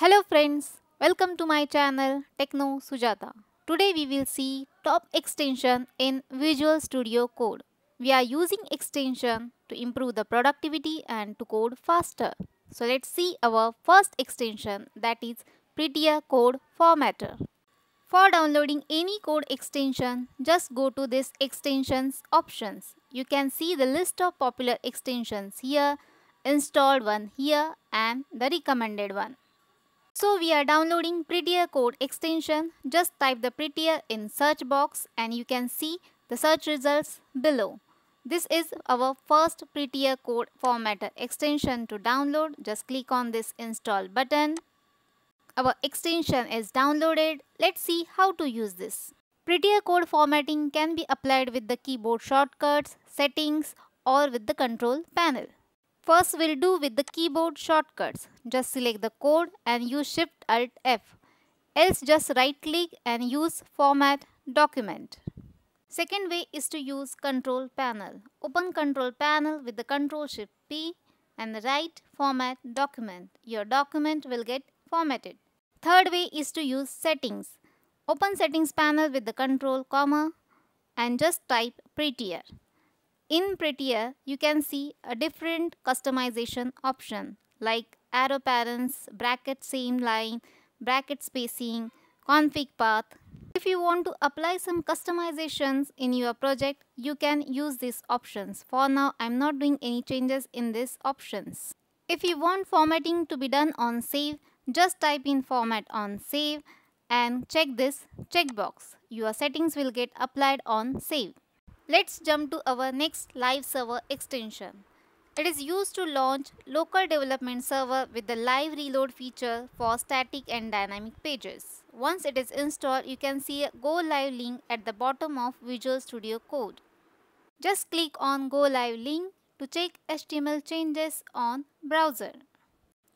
Hello friends, welcome to my channel Techno Sujata. Today we will see top extension in Visual Studio Code. We are using extension to improve the productivity and to code faster. So let's see our first extension that is Prettier Code Formatter. For downloading any code extension, just go to this extensions options. You can see the list of popular extensions here, installed one here and the recommended one. So we are downloading Prettier Code extension. Just type the Prettier in search box and you can see the search results below. This is our first Prettier Code Formatter extension to download. Just click on this install button. Our extension is downloaded. Let's see how to use this. Prettier code formatting can be applied with the keyboard shortcuts, settings or with the control panel. First we'll do with the keyboard shortcuts. Just select the code and use Shift Alt F. Else just right click and use Format Document. Second way is to use Control Panel. Open Control Panel with the Control Shift P and write Format Document. Your document will get formatted. Third way is to use settings. Open settings panel with the control comma and just type prettier. In prettier, you can see a different customization option like arrow parens, bracket same line, bracket spacing, config path. If you want to apply some customizations in your project, you can use these options. For now, I'm not doing any changes in these options. If you want formatting to be done on save, just type in format on save and check this checkbox. Your settings will get applied on save. Let's jump to our next live server extension. It is used to launch local development server with the live reload feature for static and dynamic pages. Once it is installed, you can see a go live link at the bottom of Visual Studio Code. Just click on go live link to check HTML changes on browser.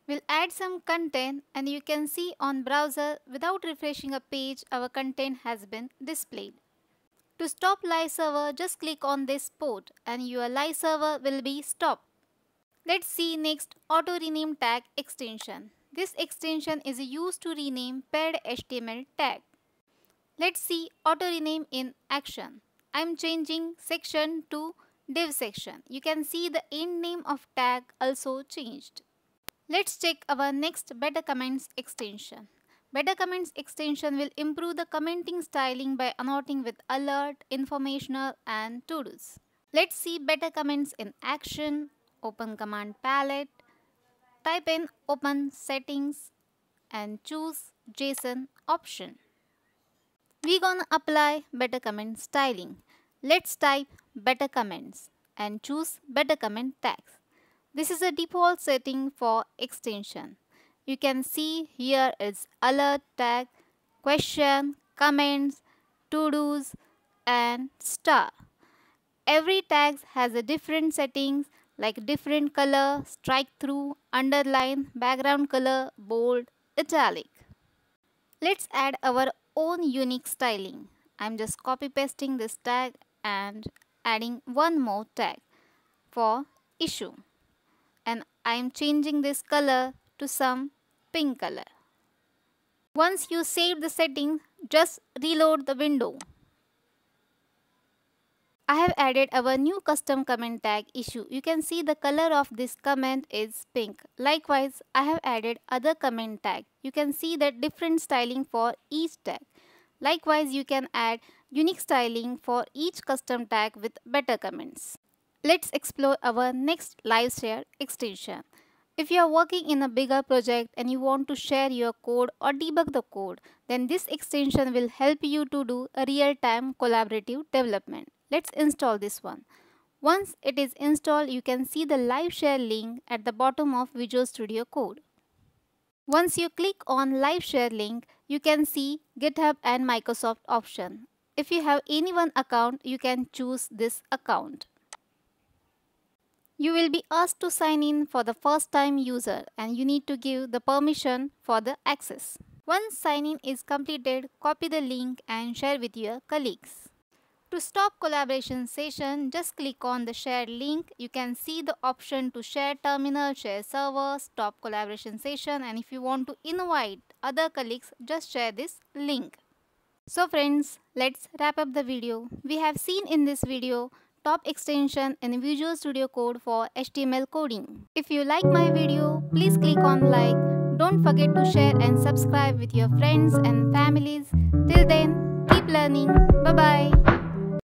We'll add some content and you can see on browser without refreshing a page our content has been displayed. To stop live server just click on this port and your live server will be stopped. Let's see next auto rename tag extension. This extension is used to rename paired HTML tag. Let's see auto rename in action. I'm changing section to div section. You can see the end name of tag also changed. Let's check our next Better Comments extension. Better Comments extension will improve the commenting styling by annotating with alert, informational and to-dos. Let's see Better Comments in action. Open command palette. Type in open settings and choose JSON option. We gonna apply Better Comment styling. Let's type Better Comments and choose Better Comment tags. This is a default setting for extension. You can see here is alert tag, question, comments, to-dos and star. Every tag has a different settings like different color, strike through, underline, background color, bold, italic. Let's add our own unique styling. I'm just copy pasting this tag and adding one more tag for issue and I am changing this color to some pink color. Once you save the setting, just reload the window. I have added our new custom comment tag issue. You can see the color of this comment is pink. Likewise, I have added other comment tag. You can see that different styling for each tag. Likewise, you can add unique styling for each custom tag with better comments. Let's explore our next live share extension. If you are working in a bigger project and you want to share your code or debug the code, then this extension will help you to do a real-time collaborative development. Let's install this one. Once it is installed, you can see the live share link at the bottom of Visual Studio Code. Once you click on live share link, you can see GitHub and Microsoft option. If you have any one account, you can choose this account. You will be asked to sign in for the first time user and you need to give the permission for the access. Once sign in is completed, copy the link and share with your colleagues. To stop collaboration session, just click on the shared link. You can see the option to share terminal, share server, stop collaboration session and if you want to invite other colleagues, just share this link. So friends, let's wrap up the video. We have seen in this video top extension in Visual Studio Code for HTML coding. If you like my video, please click on like. Don't forget to share and subscribe with your friends and families. Till then, keep learning. Bye-bye.